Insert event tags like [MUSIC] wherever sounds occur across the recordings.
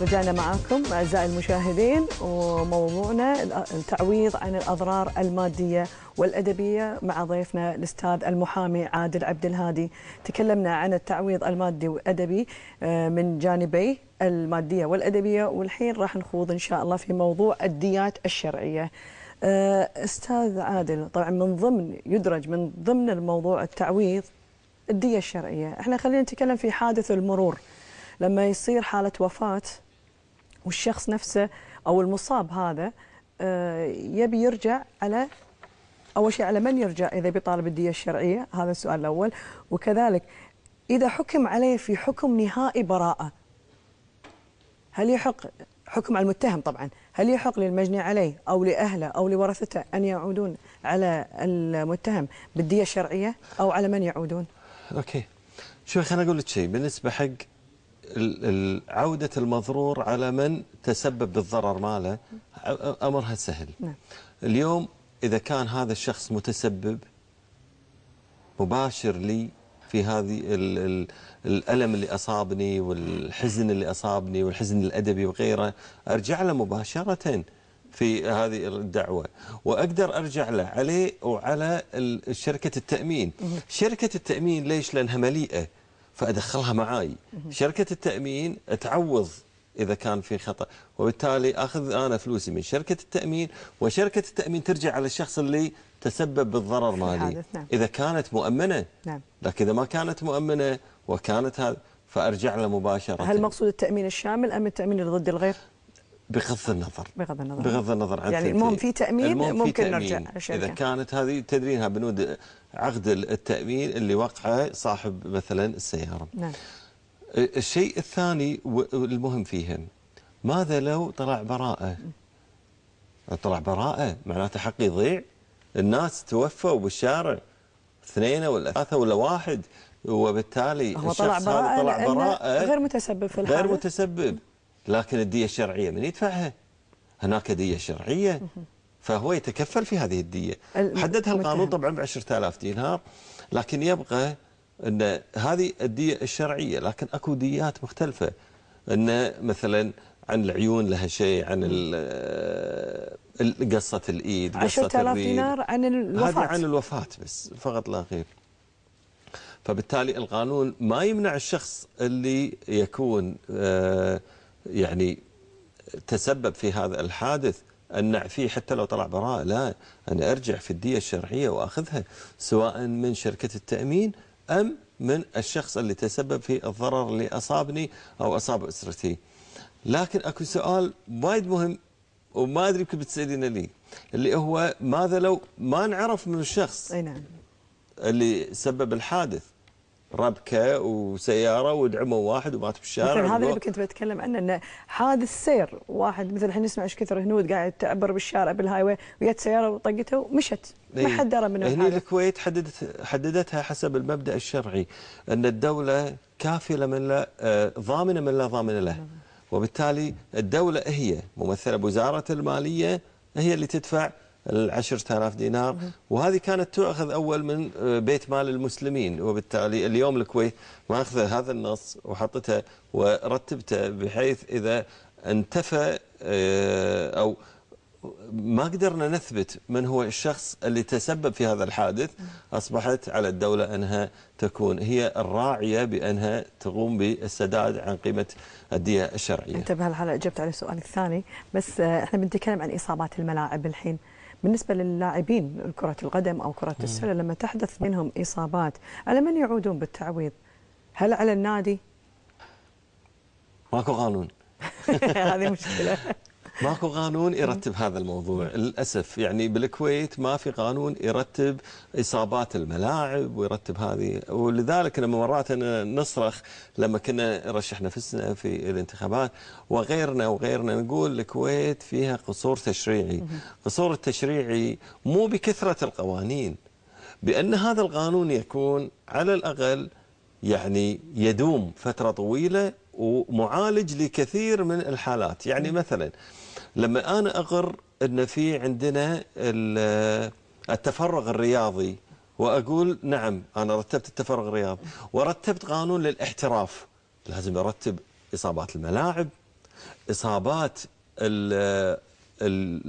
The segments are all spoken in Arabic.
رجعنا معاكم أعزائي المشاهدين وموضوعنا التعويض عن الأضرار المادية والأدبية مع ضيفنا الأستاذ المحامي عادل عبد الهادي. تكلمنا عن التعويض المادي والأدبي من جانبي المادية والأدبية والحين راح نخوض إن شاء الله في موضوع الديات الشرعية. أستاذ عادل طبعا من ضمن يدرج من ضمن الموضوع التعويض الدية الشرعية. إحنا خلينا نتكلم في حادث المرور. لما يصير حالة وفاة والشخص نفسه أو المصاب هذا يبي يرجع على أول شيء على من يرجع إذا بيطالب الدية الشرعية؟ هذا السؤال الأول. وكذلك إذا حكم عليه في حكم نهائي براءة هل يحق حكم على المتهم طبعا هل يحق للمجني عليه أو لأهله أو لورثته أن يعودون على المتهم بالدية الشرعية أو على من يعودون؟ أوكي. شوف خليني أقول لك شيء. بالنسبة حق عودة المضرور على من تسبب بالضرر ماله أمرها سهل. نعم. اليوم إذا كان هذا الشخص متسبب مباشر لي في هذه ال ال الألم اللي أصابني والحزن اللي أصابني والحزن الأدبي وغيره أرجع له مباشرة في هذه الدعوة. وأقدر أرجع له عليه وعلى شركة التأمين. شركة التأمين ليش؟ لأنها مليئة. فأدخلها معاي شركة التأمين تعوض إذا كان في خطأ وبالتالي أخذ أنا فلوسي من شركة التأمين وشركة التأمين ترجع على الشخص اللي تسبب بالضرر مالي نعم. إذا كانت مؤمنة نعم. لكن إذا ما كانت مؤمنة وكانت هذا فأرجع له مباشرة هل مقصود التأمين الشامل أم التأمين ضد الغير؟ بغض النظر بغض النظر بغض النظر عن يعني المهم في تأمين المهم في ممكن تأمين. نرجع الشركة. إذا كانت هذه تدرينها بنود عقد التأمين اللي وقعه صاحب مثلا السيارة. نعم. الشيء الثاني والمهم فيهم ماذا لو طلع براءة؟ طلع براءة معناته حقي يضيع؟ الناس توفوا بالشارع اثنين ولا ثلاثة ولا واحد وبالتالي هو طلع براءة, طلع براءة غير متسبب في غير الحادث متسبب. لكن الدية الشرعية من يدفعها؟ هناك دية شرعية. فهو يتكفل في هذه الدية. حددها القانون. طبعا ب 10000 دينار لكن يبقى أن هذه الدية الشرعية لكن أكو ديات مختلفة. أن مثلا عن العيون لها شيء عن قصة الإيد قصة 10000 الريد دينار عن هذه الوفاة. عن الوفاة بس فقط لا غير. فبالتالي القانون ما يمنع الشخص اللي يكون آه، يعني تسبب في هذا الحادث أن نعفيه حتى لو طلع براءة لا أنا أرجع في الدية الشرعية وأخذها سواء من شركة التأمين أم من الشخص اللي تسبب في الضرر اللي أصابني أو أصاب أسرتي. لكن أكو سؤال وايد مهم وما أدري يمكن بتسألين لي اللي هو ماذا لو ما نعرف من الشخص أي نعم. اللي سبب الحادث؟ ربكة وسيارة ودعموا واحد ومات بالشارع مثلا هذا اللي كنت بتكلم عنه انه حادث سير واحد مثل الحين نسمع إيش كثر هنود قاعد تعبر بالشارع بال highway وجت سيارة وطقته ومشت. ما إيه. حد درى من هني الحادث الكويت حددت حددتها حسب المبدأ الشرعي إن الدولة كافله من لا آه، ضامنة من لا ضامن له. وبالتالي الدولة هي ممثلة بوزاره المالية هي اللي تدفع ال 10000 دينار. وهذه كانت تؤخذ أول من آه، بيت مال المسلمين. وبالتالي اليوم الكويت ماخذة هذا النص وحطته ورتبته بحيث إذا انتفى آه، أو ما قدرنا نثبت من هو الشخص اللي تسبب في هذا الحادث أصبحت على الدولة أنها تكون هي الراعية بأنها تقوم بالسداد عن قيمة الدية الشرعية. انت بهالحاله إجبت على السؤال الثاني. بس آه، إحنا بنتكلم عن إصابات الملاعب الحين. بالنسبة للاعبين كرة القدم أو كرة السلة لما تحدث منهم إصابات على من يعودون بالتعويض؟ هل على النادي؟ ماكو قانون [LAUGHS] هذه مشكلة [LAUGHS] ماكو قانون يرتب هذا الموضوع للأسف. يعني بالكويت ما في قانون يرتب إصابات الملاعب ويرتب هذه. ولذلك لما مرات أنا نصرخ لما كنا رشح نفسنا في الانتخابات وغيرنا وغيرنا نقول الكويت فيها قصور تشريعي. قصور التشريعي مو بكثرة القوانين بأن هذا القانون يكون على الأقل يعني يدوم فترة طويلة ومعالج لكثير من الحالات. يعني مثلا لما أنا أقر أن في عندنا ال- التفرغ الرياضي وأقول نعم أنا رتبت التفرغ الرياضي ورتبت قانون للاحتراف. لازم أرتب إصابات الملاعب إصابات ال ال.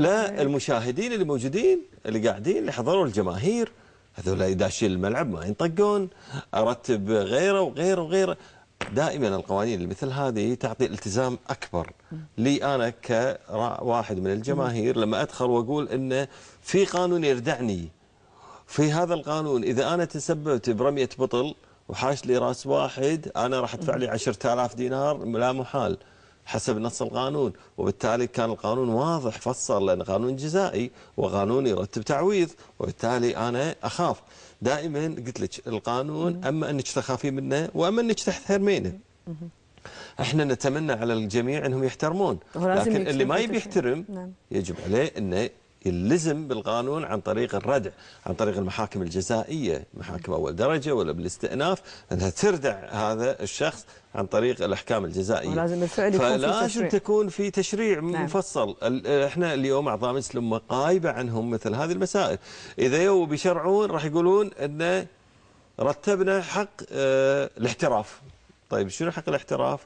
لا المشاهدين اللي موجودين اللي قاعدين اللي حضروا الجماهير هذول داشين الملعب ما ينطقون أرتب غيره وغيره وغيره. دائما القوانين اللي مثل هذه تعطي التزام أكبر. لي أنا كواحد من الجماهير لما أدخل وأقول انه في قانون يردعني. في هذا القانون إذا أنا تسببت برمية بطل وحاش لي راس واحد أنا راح أدفع لي 10000 دينار لا محال. حسب نص القانون وبالتالي كان القانون واضح فصل لأن قانون جزائي وقانون يرتب تعويض وبالتالي أنا أخاف. دائما قلت لك القانون أما أنك تخافين منه وأما أنك تحترمينه. إحنا نتمنى على الجميع أنهم يحترمون لكن اللي ما يبي يحترم نعم. يجب عليه إنه يلزم بالقانون عن طريق الردع عن طريق المحاكم الجزائية محاكم أول درجة ولا بالاستئناف أنها تردع هذا الشخص عن طريق الأحكام الجزائية. ولازم بالفعل يكون في فلازم. تكون في تشريع نعم. مفصل إحنا اليوم أعضاء مجلس الامه غايبه عنهم مثل هذه المسائل. إذا يو بيشرعون راح يقولون انه رتبنا حق آه، الاحتراف. طيب شنو حق الاحتراف؟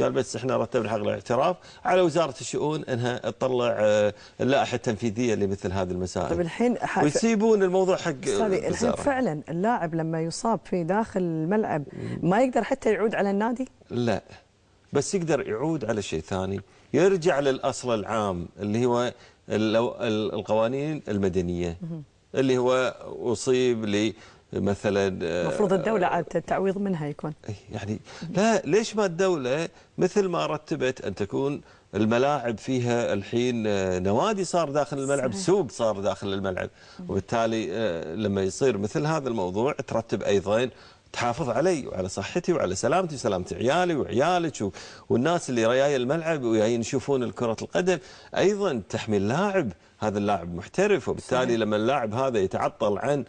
قال بس إحنا رتبنا حق الاعتراف. على وزارة الشؤون إنها تطلع آه، اللائحة التنفيذية لمثل هذه طيب المسائل الحين ح- ويسيبون الموضوع حق الحين فعلا اللاعب لما يصاب في داخل الملعب ما يقدر حتى يعود على النادي؟ لا بس يقدر يعود على شيء ثاني. يرجع للأصل العام اللي هو ال- ال- القوانين المدنية اللي هو أصيب مثلا آه، المفروض الدولة عاد التعويض منها يكون. إيه، يعني لا ليش ما الدولة مثل ما رتبت أن تكون الملاعب فيها الحين آه، نوادي صار داخل الملعب صحيح. سوق صار داخل الملعب. وبالتالي آه، لما يصير مثل هذا الموضوع ترتب أيضا تحافظ علي وعلى صحتي وعلى سلامتي وسلامة عيالي وعيالك والناس اللي رياي الملعب وجايين يشوفون كرة القدم. أيضا تحمي اللاعب هذا اللاعب محترف. وبالتالي صحيح. لما اللاعب هذا يتعطل عن آه،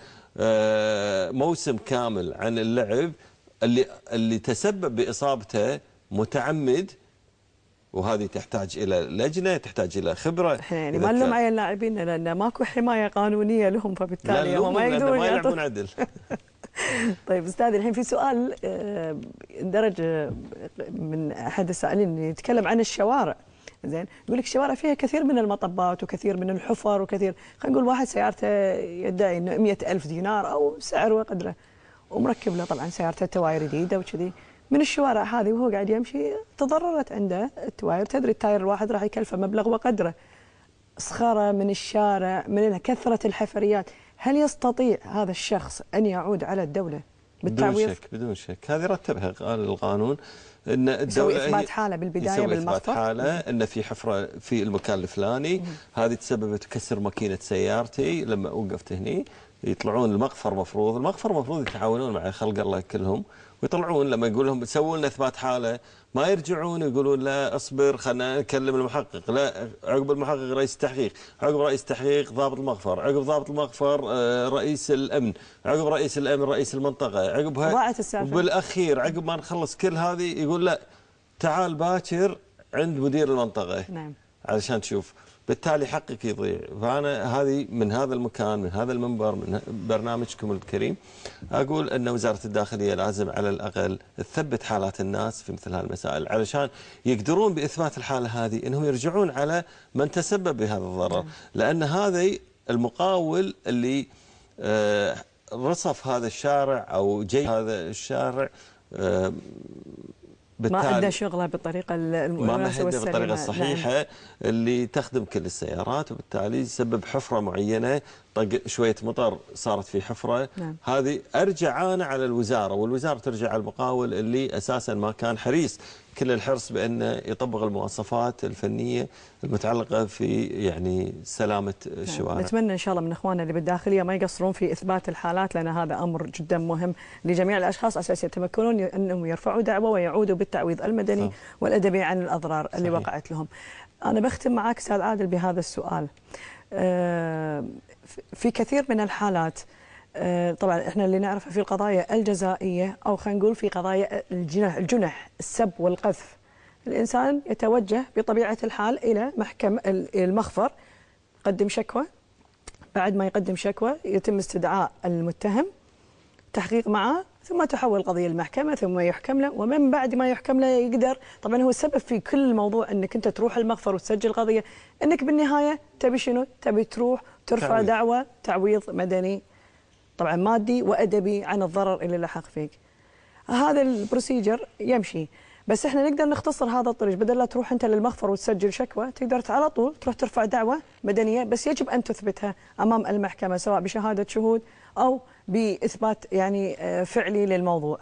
موسم كامل عن اللعب اللي اللي تسبب بإصابته متعمد وهذه تحتاج إلى لجنة تحتاج إلى خبرة. إحنا يعني ما نلوم على اللاعبين لأن ماكو حماية قانونية لهم فبالتالي هم ما يقدرون ما يلعبون عدل. [LAUGHS] [LAUGHS] طيب أستاذ الحين في سؤال آه، اندرج آه، من أحد السائلين يتكلم عن الشوارع. زين؟ يقول لك الشوارع فيها كثير من المطبات وكثير من الحفر وكثير. خلينا نقول واحد سيارته يدعي إنه 100 ألف دينار أو سعر وقدره. ومركب له طبعا سيارته تواير جديدة وكذي. من الشوارع هذه وهو قاعد يمشي تضررت عنده التواير. تدري ال tyre الواحد راح يكلفه مبلغ وقدره. صخرة من الشارع من كثرة الحفريات. هل يستطيع هذا الشخص أن يعود على الدولة بدون بالتعويض شك بدون شك. هذه رتبها القانون. إن الدولة هي- حالة بالبداية يسوي إثبات حالة إن في حفرة في المكان الفلاني. هذه تسببت كسر ماكينة سيارتي لما وقفت هني. يطلعون المقفر مفروض المقفر مفروض يتعاونون مع خلق الله كلهم. ويطلعون لما يقول لهم سووا لنا إثبات حالة. ما يرجعون يقولون لا أصبر خلينا نكلم المحقق. لا عقب المحقق رئيس التحقيق عقب رئيس التحقيق ضابط المغفر عقب ضابط المغفر آه، رئيس الأمن عقب رئيس الأمن رئيس المنطقة عقبها ضاعت السالفة. وبالأخير عقب ما نخلص كل هذه يقول لا تعال باكر عند مدير المنطقة. نعم. علشان تشوف. بالتالي حقك يضيع. فأنا هذه من هذا المكان من هذا المنبر من برنامجكم الكريم أقول أن وزارة الداخلية لازم على الأقل تثبت حالات الناس في مثل هالمسائل علشان يقدرون بإثبات الحالة هذه إنهم يرجعون على من تسبب بهذا الضرر. لأن هذا المقاول اللي آه، رصف هذا الشارع أو جي هذا الشارع آه، ما أدى شغله بالطريقة ما المناسبة والسليمة. الصحيحه نعم. اللي تخدم كل السيارات وبالتالي يسبب حفرة معينة طق شوية مطر صارت في حفرة نعم. هذه ارجع أنا على الوزارة والوزارة ترجع على المقاول اللي أساسا ما كان حريص كل الحرص بانه يطبق المواصفات الفنية المتعلقة في يعني سلامة الشوارع نتمنى إن شاء الله من إخواننا اللي بالداخلية ما يقصرون في إثبات الحالات لأن هذا أمر جدا مهم لجميع الأشخاص أساس يتمكنون أنهم يرفعوا دعوة ويعودوا بالتعويض المدني صح. والادبي عن الأضرار اللي صحيح. وقعت لهم. أنا بختم معك أستاذ عادل بهذا السؤال. آه، في كثير من الحالات طبعا إحنا اللي نعرفه في القضايا الجزائية أو خلينا نقول في قضايا الجنح الجنح السب والقذف. الإنسان يتوجه بطبيعة الحال إلى محكمه المخفر يقدم شكوى بعد ما يقدم شكوى يتم استدعاء المتهم تحقيق معه ثم تحول القضية للمحكمه ثم يحكم له ومن بعد ما يحكم له يقدر طبعا هو السبب في كل الموضوع إنك أنت تروح المخفر وتسجل قضية إنك بالنهاية تبي شنو؟ تبي تروح ترفع تعويض. دعوة تعويض مدني طبعا مادي وأدبي عن الضرر اللي لحق فيك. هذا البروسيجر يمشي بس إحنا نقدر نختصر هذا الطريق بدل لا تروح أنت للمخفر وتسجل شكوى تقدر على طول تروح ترفع دعوة مدنيه بس يجب أن تثبتها أمام المحكمة سواء بشهادة شهود أو بإثبات يعني آه، فعلي للموضوع.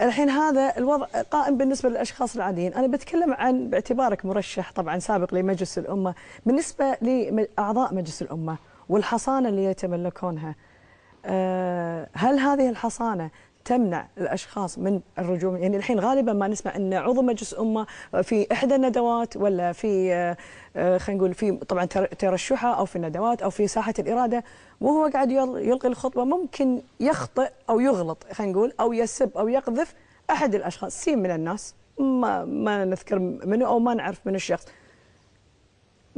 الحين هذا الوضع قائم بالنسبة للأشخاص العاديين، أنا بتكلم عن باعتبارك مرشح طبعا سابق لمجلس الأمة، بالنسبة لاعضاء مجلس الأمة والحصانة اللي يتملكونها هل هذه الحصانة تمنع الأشخاص من الرجوع؟ يعني الحين غالبا ما نسمع إن عضو مجلس أمة في إحدى الندوات ولا في آه، آه، خلينا نقول في طبعا تر- ترشحه أو في الندوات أو في ساحة الإرادة وهو قاعد يل- يلقي الخطبه ممكن يخطئ أو يغلط خلينا نقول أو يسب أو يقذف أحد الأشخاص. سين من الناس ما ما نذكر منه أو ما نعرف من الشخص.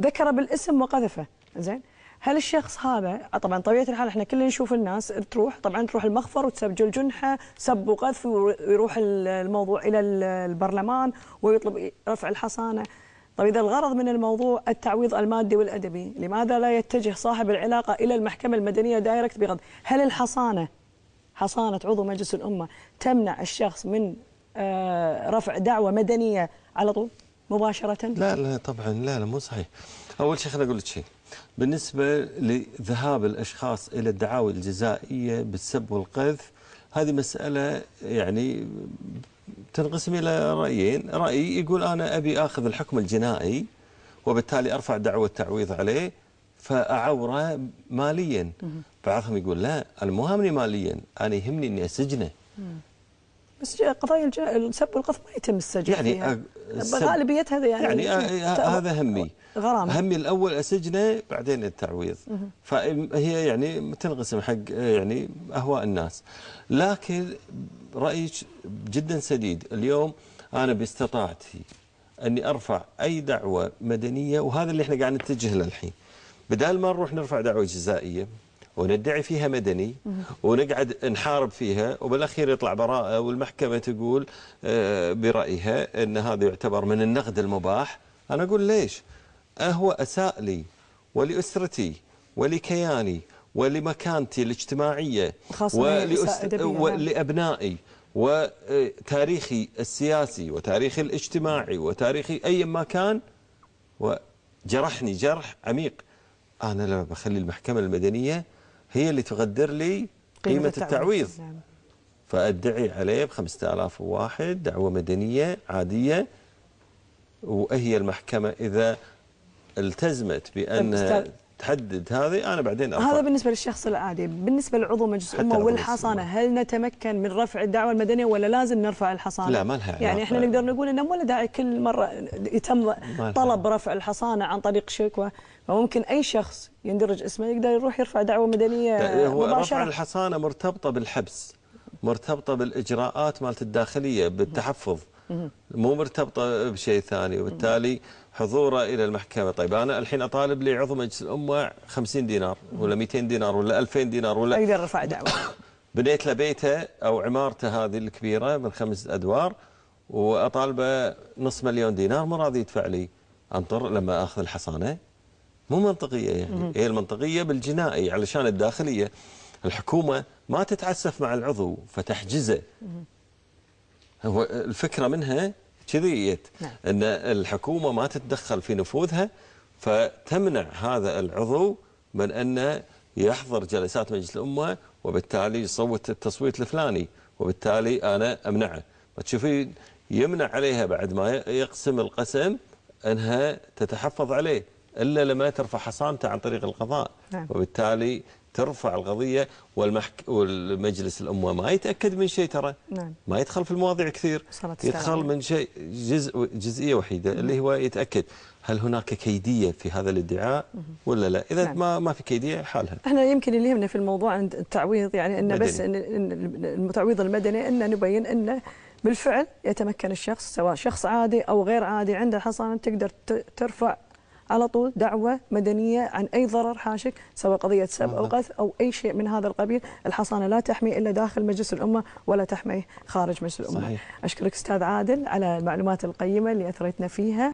ذكر بالاسم وقذفه زين؟ هل الشخص هذا طبعا طبيعة الحال إحنا كلنا نشوف الناس تروح طبعا تروح المخفر وتسجل جنحه سب وقذف ويروح ال- الموضوع إلى ال- البرلمان ويطلب رفع الحصانة. طيب إذا الغرض من الموضوع التعويض المادي والأدبي لماذا لا يتجه صاحب العلاقة إلى المحكمة المدنية direct بغض؟ هل الحصانة حصانة عضو مجلس الأمة تمنع الشخص من آه، رفع دعوة مدنية على طول مباشرة؟ لا لا طبعا لا لا مو صحيح. أول شيء خليني أقول لك شيء. بالنسبة لذهاب الأشخاص إلى الدعاوى الجزائية بالسب والقذف هذه مسألة يعني تنقسم إلى رأيين. رأي يقول أنا أبي آخذ الحكم الجنائي وبالتالي أرفع دعوة تعويض عليه فأعوره ماليا. بعضهم يقول لا أنا مو ماليا أنا يهمني إني أسجنه. بس قضايا السب والقذف ما يتم السجن يعني فيها. هذا يعني يعني آه، آه، هذا همي. غرامة. همي الأول أسجنه بعدين التعويض. فهي يعني تنقسم حق آه، يعني أهواء الناس. لكن رأيي جدا سديد. اليوم أنا باستطاعتي أني أرفع أي دعوة مدنية وهذا اللي إحنا قاعد نتجه له الحين. بدال ما نروح نرفع دعوة جزائية وندعي فيها مدني ونقعد نحارب فيها وبالأخير يطلع براءة والمحكمة تقول آه، برأيها إن هذا يعتبر من النقد المباح أنا أقول ليش؟ هو أساء لي ولأسرتي ولكياني ولمكانتي الاجتماعية خاصة هي الإساءة ولأس- أدبية، نعم. ولابنائي وتاريخي السياسي وتاريخي الاجتماعي وتاريخي ايا ما كان وجرحني جرح عميق أنا لما بخلي المحكمة المدنية هي اللي تقدر لي قيمة التعويض. نعم. فأدعي عليه ب 5000 واحد دعوة مدنية عادية. وهي المحكمة إذا التزمت بانها تحدد هذه أنا بعدين أرفع. هذا بالنسبة للشخص العادي. بالنسبة لعضو مجلس والحصانة مجلس هل نتمكن من رفع الدعوة المدنية ولا لازم نرفع الحصانة؟ لا، ما لها يعني. إحنا نقدر نقول إنه ولا داعي كل مرة يتم طلب رفع الحصانة عن طريق شكوى. فممكن أي شخص يندرج اسمه يقدر يروح يرفع دعوة مدنية لا، هو رفع مباشرة. الحصانة مرتبطة بالحبس مرتبطة بالإجراءات مالت الداخلية بالتحفظ. مو مرتبطة بشيء ثاني. وبالتالي حضورة إلى المحكمة. طيب أنا الحين أطالب لي عضو مجلس الأمة 50 دينار ولا 200 دينار ولا 2000 دينار ولا يقدر يرفع دعوة. [COUGHS] بنيت له بيته أو عمارته هذه الكبيرة من خمس أدوار وأطالبه نص مليون دينار. مو راضي يدفع لي أنطر لما أخذ الحصانة. مو منطقية يعني. هي المنطقية بالجنائي علشان الداخلية. الحكومة ما تتعسف مع العضو فتحجزه. هو الفكرة منها كذي نعم. أن الحكومة ما تتدخل في نفوذها فتمنع هذا العضو من انه يحضر جلسات مجلس الأمة وبالتالي يصوت التصويت الفلاني وبالتالي أنا أمنعه فتشوفين يمنع عليها بعد ما يقسم القسم أنها تتحفظ عليه إلا لما ترفع حصانته عن طريق القضاء نعم. وبالتالي ترفع القضية والمحك والمجلس الامه ما يتأكد من شيء ترى نعم. ما يدخل في المواضيع كثير يدخل. من شيء جزء جزئية وحيدة اللي هو يتأكد هل هناك كيدية في هذا الادعاء ولا لا إذا نعم. ما ما في كيدية حالها إحنا يمكن اللي يهمنا في الموضوع عند التعويض يعني مدني. بس إن المتعويض المدني إن نبين انه بالفعل يتمكن الشخص سواء شخص عادي أو غير عادي عنده حصانه تقدر ترفع على طول دعوة مدنية عن أي ضرر حاشك سواء قضية سب أو قذف أو أي شيء من هذا القبيل. الحصانة لا تحمي إلا داخل مجلس الأمة ولا تحمي خارج مجلس الأمة. صحيح. أشكرك أستاذ عادل على المعلومات القيمة اللي أثريتنا فيها.